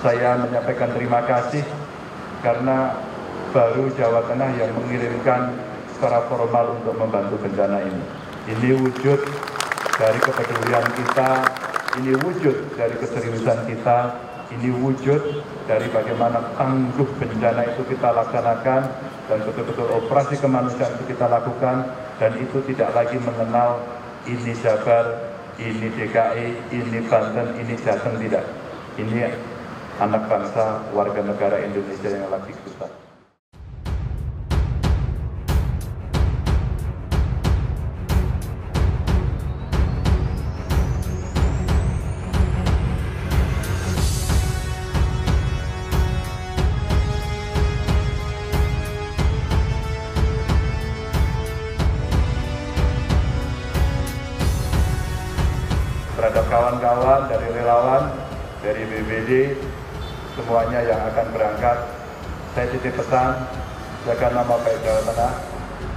Saya menyampaikan terima kasih karena baru Jawa Tengah yang mengirimkan secara formal untuk membantu bencana ini. Ini wujud dari kepedulian kita, ini wujud dari keseriusan kita, ini wujud dari bagaimana tangguh bencana itu kita laksanakan dan betul-betul operasi kemanusiaan itu kita lakukan dan itu tidak lagi mengenal ini Jabar, ini DKI, ini Banten, ini Jateng tidak. Ini anak bangsa warga negara Indonesia yang lagi kita. terhadap kawan-kawan dari relawan, dari BBD, semuanya yang akan berangkat. Saya titip pesan, jaga nama baik Jawa Tengah,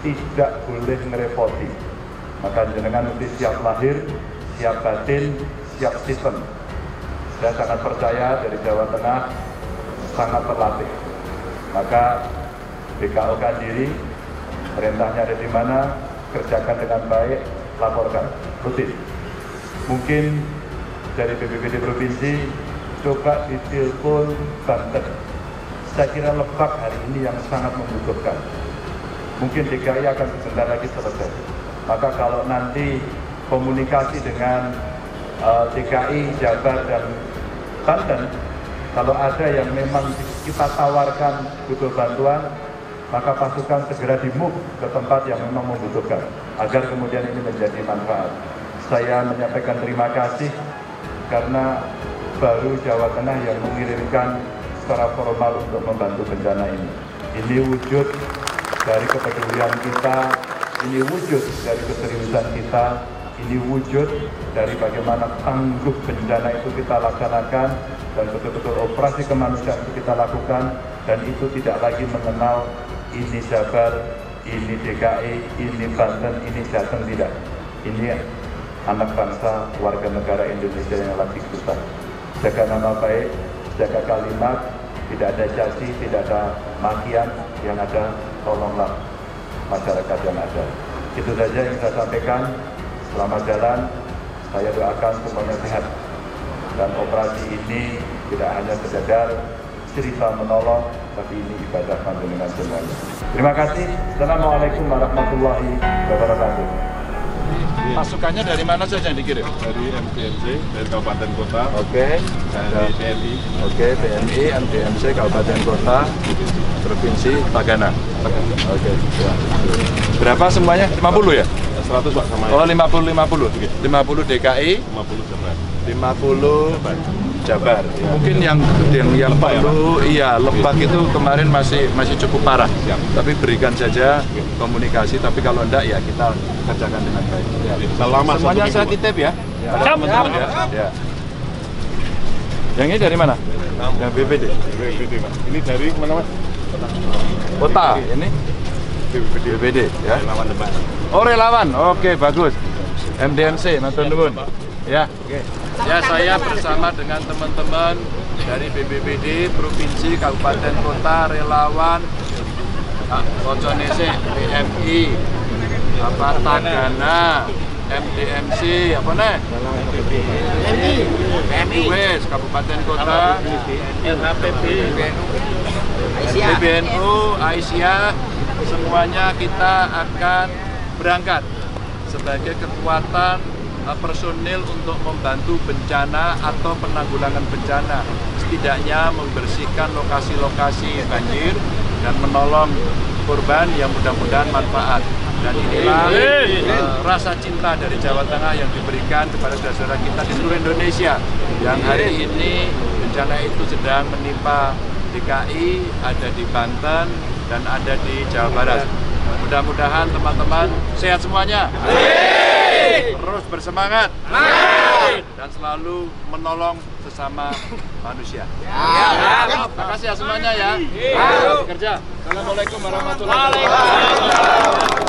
tidak boleh ngerepoti. Maka jenengan mesti siap lahir, siap batin, siap sistem. Saya sangat percaya dari Jawa Tengah sangat terlatih. Maka BKO diri, perintahnya ada di mana, kerjakan dengan baik, laporkan, rutin mungkin dari BPBD Provinsi coba ditelepon Banten. Saya kira Lebak hari ini yang sangat membutuhkan. Mungkin DKI akan sebentar lagi selesai. Maka kalau nanti komunikasi dengan uh, DKI, Jabar, dan Banten, kalau ada yang memang kita tawarkan butuh bantuan, maka pasukan segera di-move ke tempat yang memang membutuhkan, agar kemudian ini menjadi manfaat saya menyampaikan terima kasih karena baru Jawa Tengah yang mengirimkan secara formal untuk membantu bencana ini. Ini wujud dari kepedulian kita, ini wujud dari keseriusan kita, ini wujud dari bagaimana tangguh bencana itu kita laksanakan dan betul-betul operasi kemanusiaan itu kita lakukan dan itu tidak lagi mengenal ini Jabar, ini DKI, ini Banten, ini Jateng tidak. Ini anak bangsa warga negara Indonesia yang lagi susah. Jaga nama baik, jaga kalimat, tidak ada caci, tidak ada makian, yang ada tolonglah masyarakat yang ada. Itu saja yang saya sampaikan. Selamat jalan, saya doakan semuanya sehat. Dan operasi ini tidak hanya sekedar cerita menolong, tapi ini ibadah panjenengan semuanya. Terima kasih. Assalamualaikum warahmatullahi wabarakatuh. Pasukannya dari mana saja yang dikirim? dari MTMC, dari Kabupaten Kota, Oke, dari TNI, Oke, TNI, MDMC, Kabupaten Kota, Provinsi Tagana. Oke, ya. Berapa semuanya? 50 ya? 100 Pak sama Oh 50 50. 50 DKI, 50 Jabar. 50 Jabar. Ya. Mungkin yang yang yang Lebak ya, perlu iya Lebak itu kemarin masih masih cukup parah. Siap. Tapi berikan saja komunikasi tapi kalau enggak ya kita kerjakan dengan baik. Ya. Selama Semuanya saya titip ya. Pada teman-teman ya. ya. Yang ini dari mana? Yang BPD. BPD Pak. Ini dari mana Mas? Kota. Ini BPD. BPD ya. Lawan depan. Oh relawan, oke bagus. MDMC, matur nuwun. Ya, oke. Ya saya bersama dengan teman-teman dari BBBD, Provinsi, Kabupaten, Kota, relawan, Koconese, PMI, apa Tagana, MDMC, apa nih? PMI, wes, Kabupaten Kota, LHPB, PBNU, Aisyah, semuanya kita akan berangkat sebagai kekuatan personil untuk membantu bencana atau penanggulangan bencana setidaknya membersihkan lokasi-lokasi banjir dan menolong korban yang mudah-mudahan manfaat dan inilah uh, rasa cinta dari Jawa Tengah yang diberikan kepada saudara kita di seluruh Indonesia yang hari ini bencana itu sedang menimpa DKI, ada di Banten, dan ada di Jawa Barat. Mudah-mudahan teman-teman sehat semuanya. Terus bersemangat. Dan selalu menolong sesama manusia. Terima kasih ya semuanya ya. Kerja. Assalamualaikum warahmatullahi wabarakatuh.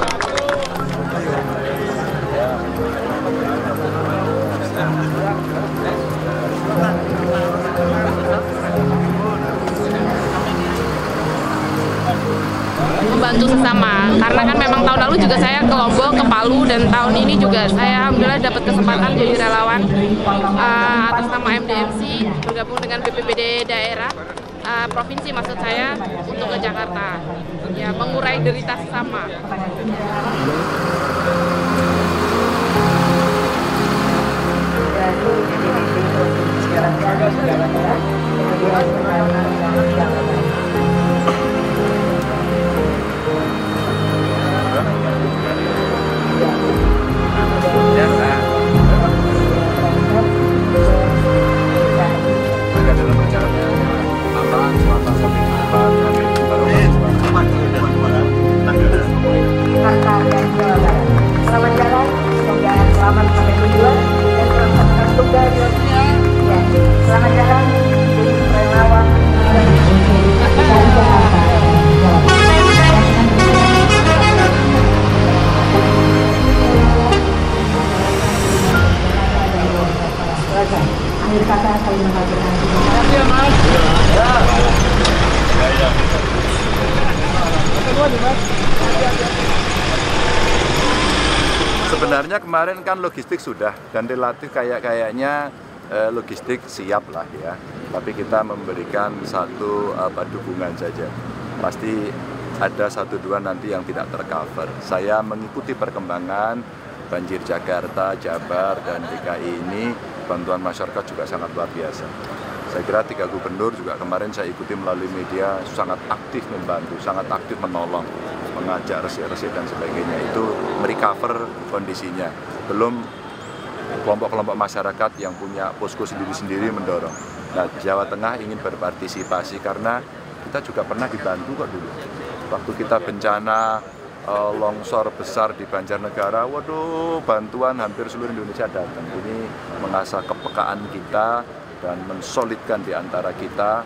Sesama. Karena kan memang tahun lalu juga saya ke Lombok ke Palu dan tahun ini juga saya alhamdulillah dapat kesempatan jadi relawan uh, atas nama MDMC bergabung dengan BPBD daerah uh, provinsi maksud saya untuk ke Jakarta. Ya mengurai derita sesama Sebenarnya kemarin kan logistik sudah dan relatif kayak kayaknya eh, logistik siap lah ya. Tapi kita memberikan satu apa dukungan saja. Pasti ada satu dua nanti yang tidak tercover. Saya mengikuti perkembangan banjir Jakarta, Jabar dan DKI ini bantuan masyarakat juga sangat luar biasa. Saya kira tiga gubernur juga kemarin saya ikuti melalui media sangat aktif membantu, sangat aktif menolong, mengajak resik-resik dan sebagainya itu merecover kondisinya. Belum kelompok-kelompok masyarakat yang punya posko sendiri-sendiri mendorong. Nah, Jawa Tengah ingin berpartisipasi karena kita juga pernah dibantu kok dulu. Waktu kita bencana eh, longsor besar di Banjarnegara, waduh bantuan hampir seluruh Indonesia datang. Ini mengasah kepekaan kita dan mensolidkan di antara kita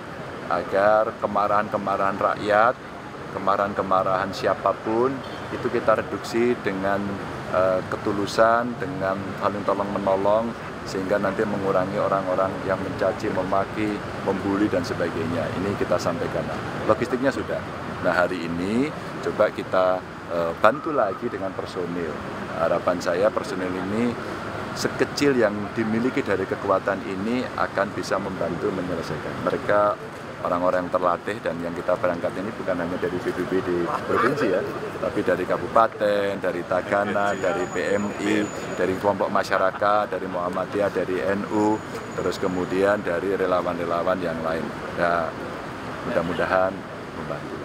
agar kemarahan-kemarahan rakyat, kemarahan-kemarahan siapa pun itu kita reduksi dengan eh, ketulusan, dengan saling tolong menolong sehingga nanti mengurangi orang-orang yang mencaci, memaki, membuli dan sebagainya. Ini kita sampaikan. Logistiknya sudah. Nah hari ini coba kita eh, bantu lagi dengan personil. Harapan saya personil ini sekecil yang dimiliki dari kekuatan ini akan bisa membantu menyelesaikan. Mereka orang-orang yang terlatih dan yang kita berangkat ini bukan hanya dari BPBD provinsi ya, tapi dari kabupaten, dari Tagana, dari PMI, dari kelompok masyarakat, dari Muhammadiyah, dari NU, terus kemudian dari relawan-relawan yang lain. Ya, mudah-mudahan membantu.